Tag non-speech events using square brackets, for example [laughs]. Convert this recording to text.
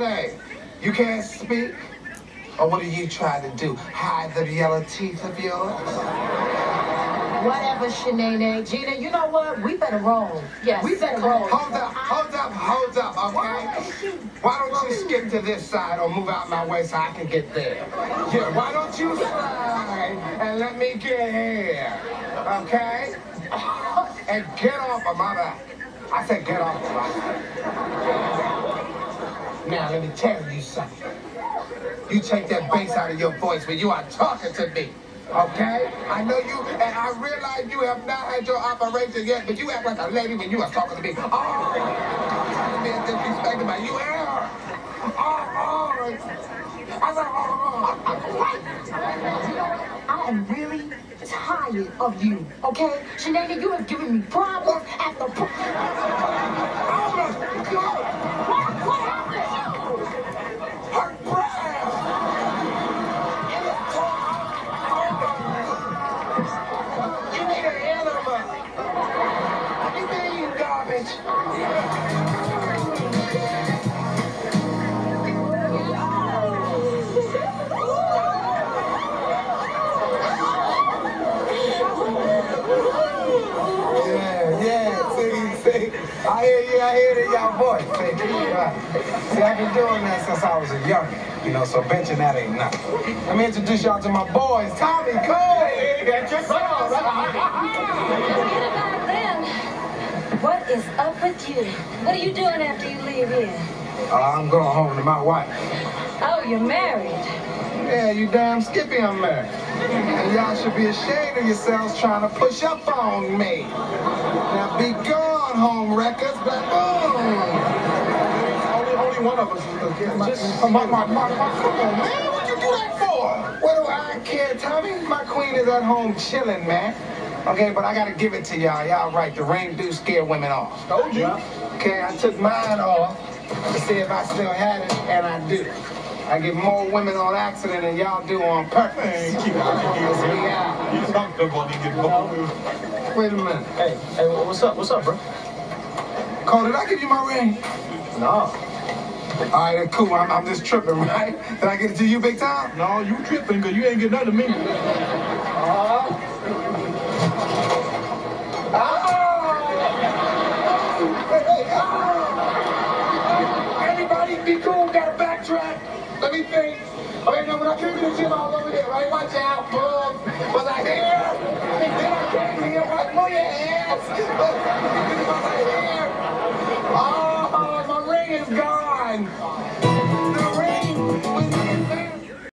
today? You can't speak? Or what are you trying to do? Hide the yellow teeth of yours? Whatever, Shanae. Gina, you know what? We better roll. Yes. We better roll. Hold up, hold up, hold up, okay? Why don't you skip to this side or move out my way so I can get there? Yeah, why don't you slide and let me get here, okay? [laughs] And get off of my back. I said get off of my back. Now let me tell you something. You take that bass out of your voice when you are talking to me. Okay? I know you, and I realize you have not had your operation yet, but you act like a lady when you are talking to me. Oh, disrespected by you. Yeah. Oh, oh. I said, oh, oh, oh, I am really tired of you, okay? Shanae, you have given me problems after problem. I hear you, I hear it in your voice, see, I've been doing that since I was a youngin', you know, so benching that ain't nothing. Let me introduce y'all to my boys, Tommy Cole. That's your son, What is up with you? What are you doing after you leave here? Uh, I'm going home to my wife. Oh, you're married. Yeah, you damn skippy I'm married. And y'all should be ashamed of yourselves trying to push up on me. Now be gone, of us is gonna get Just, my, my, my, my, come on, man, what you do that for? What do I care, Tommy? My queen is at home chilling, man. Okay, but I gotta give it to y'all. Y'all right, the ring do scare women off. Told you. Okay, I took mine off to see if I still had it, and I do. I get more women on accident than y'all do on purpose. Man, keep it. Yes, we are. You comfortable to get both. Wait a minute. Hey, hey, what's up? What's up, bro? Cole, did I give you my ring? No. All right, cool. I'm, I'm just tripping, [laughs] right? Did I get it to you big time? No, you tripping because you ain't get nothing to me. Uh-huh. Ah! Ah! Everybody be cool, gotta backtrack. Let me think. Oh, okay, now when I came to the gym, I was over here, right? Watch out, boom. Was I here? [laughs] Then I came here, right? Move your hands. Was